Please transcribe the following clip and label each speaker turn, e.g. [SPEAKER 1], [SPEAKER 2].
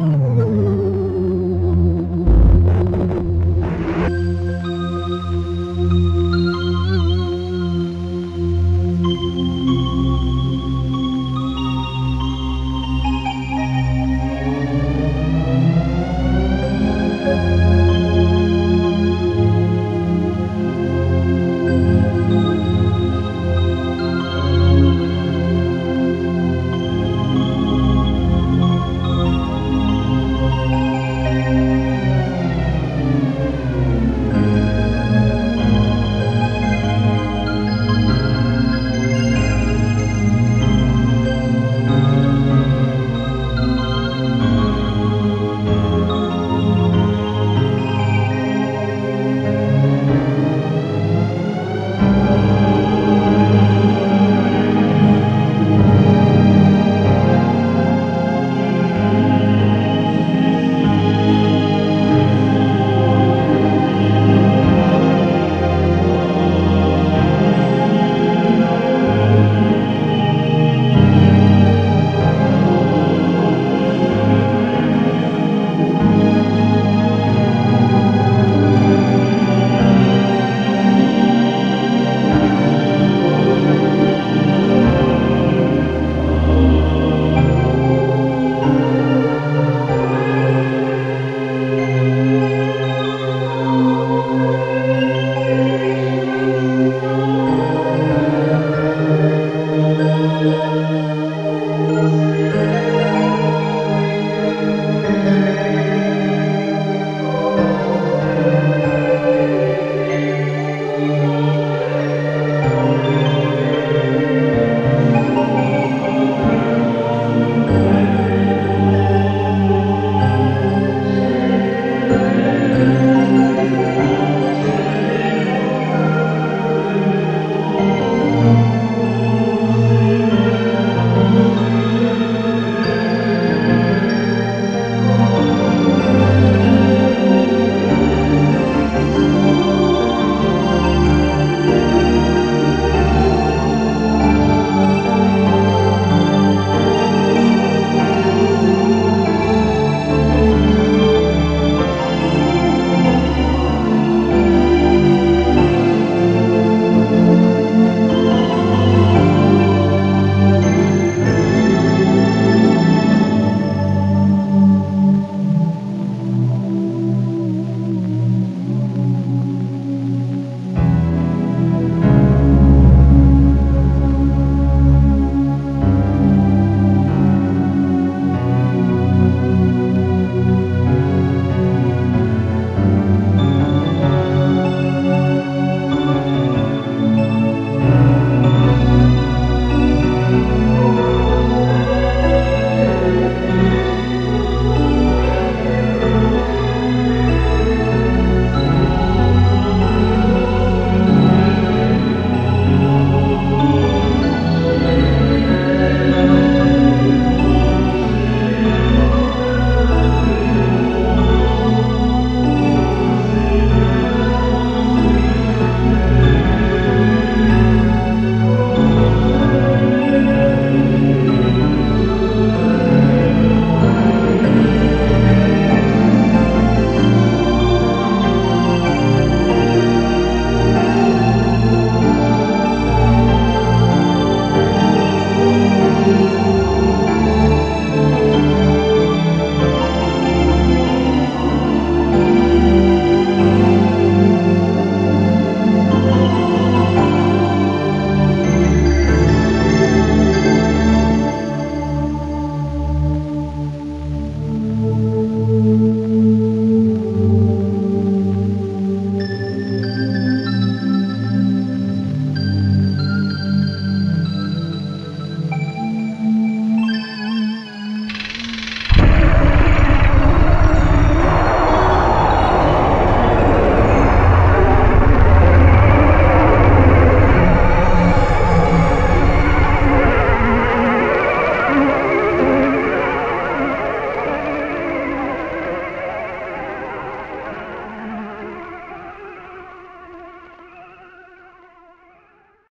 [SPEAKER 1] Ồ.